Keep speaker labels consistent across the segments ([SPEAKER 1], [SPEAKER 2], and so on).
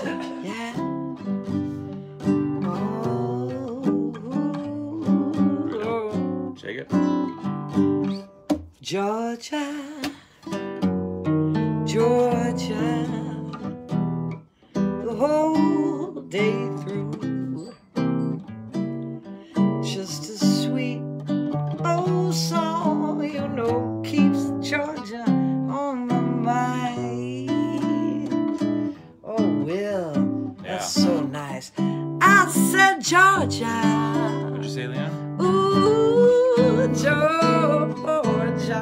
[SPEAKER 1] Yeah. Oh. Georgia, Georgia, the whole day through. Just a sweet old song, you know, keeps Georgia on my mind. Will, that's
[SPEAKER 2] Yeah.
[SPEAKER 1] so nice. I said Georgia.
[SPEAKER 2] What'd you say, Leeann?
[SPEAKER 1] Ooh, Georgia.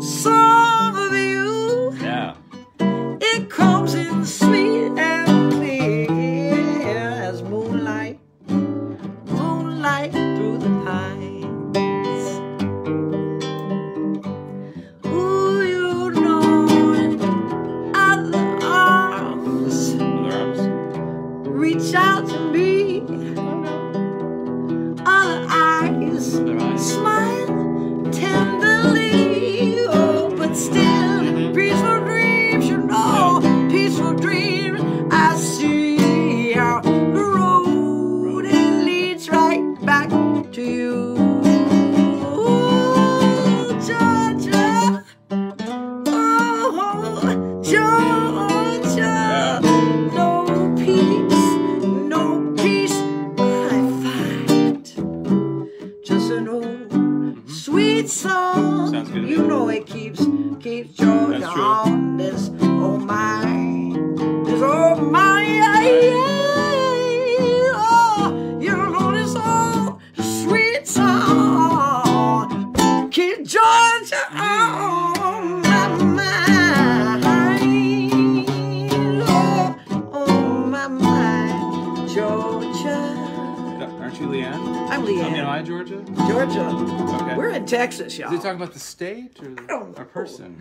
[SPEAKER 1] Song of you,
[SPEAKER 2] Yeah.
[SPEAKER 1] it comes in sweet and clear as moonlight, moonlight through the pines. Reach out to me. Other eyes smile tenderly. Oh, but still, peaceful dreams, you know, peaceful dreams. I see out the road it leads right back to you. Sweet song. You know it keeps keeps Georgia
[SPEAKER 2] That's true. Aren't you Leeann?
[SPEAKER 1] I'm
[SPEAKER 2] Oh, am
[SPEAKER 1] Leeann
[SPEAKER 2] I Georgia?
[SPEAKER 1] Georgia
[SPEAKER 2] Okay.
[SPEAKER 1] we're in Texas y'all
[SPEAKER 2] he talking about the state or
[SPEAKER 1] don't
[SPEAKER 2] a person?